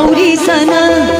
努力才能。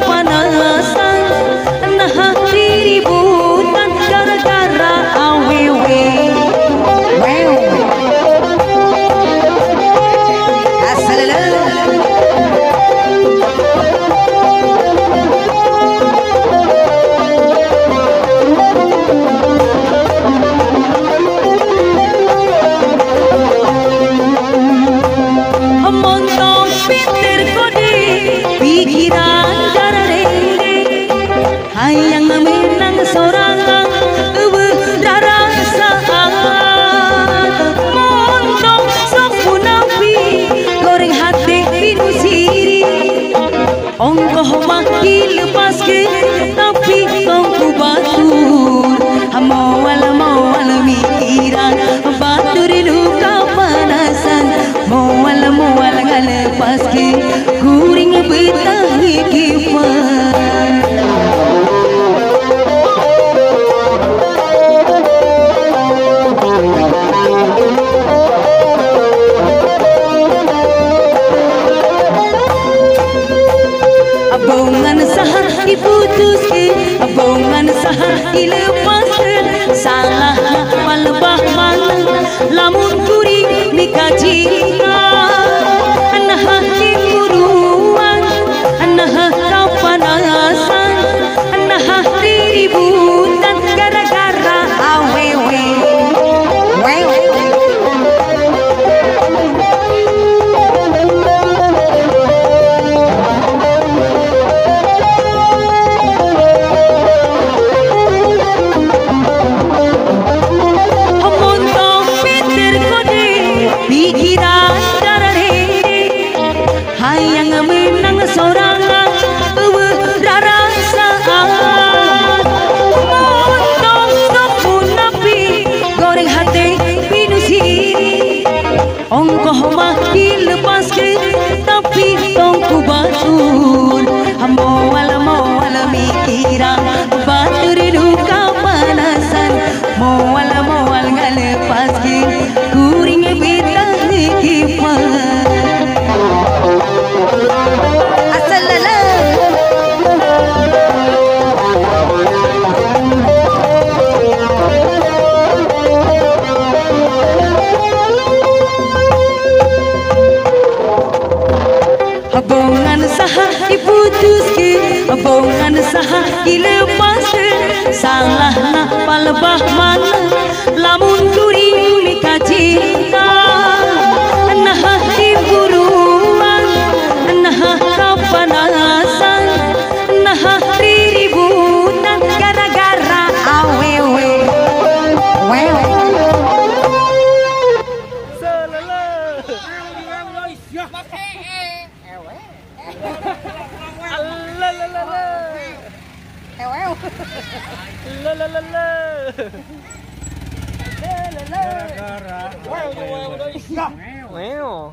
Juana. நம்ம வீட்டில் அந்த சோறா dilepas salah walbah mana lamun curi mikaji Kongan saha dilepas Salah nak palbah mana Lamun kuring mika cinta Wow.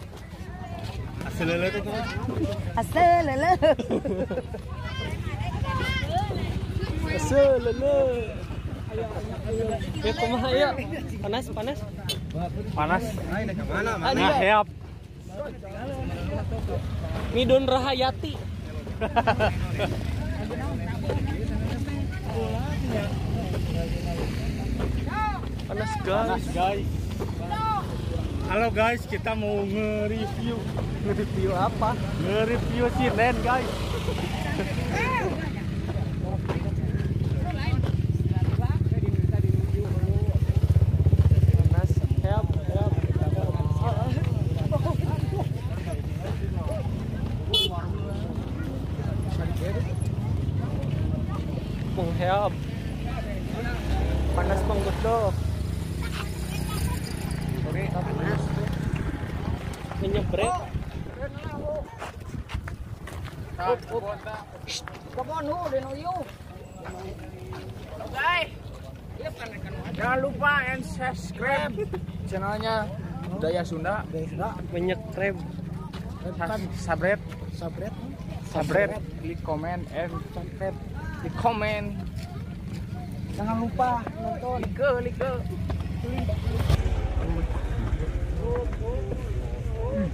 Ya ya? Panas, panas. Panas. Ah, dia. Heap. Midun Rahayati. Guys. guys. Halo guys, kita mau nge-review Nge-review apa? nge-review siren guys. Mengheap. Panas bang gusto. Panas. Nyebrek. Jangan lupa and subscribe channelnya Budaya Sunda. Menyekrem. Sabret, sabret, sabret. Klik komen and subscribe. Klik komen. Jangan lupa nonton. Like, like. Hum.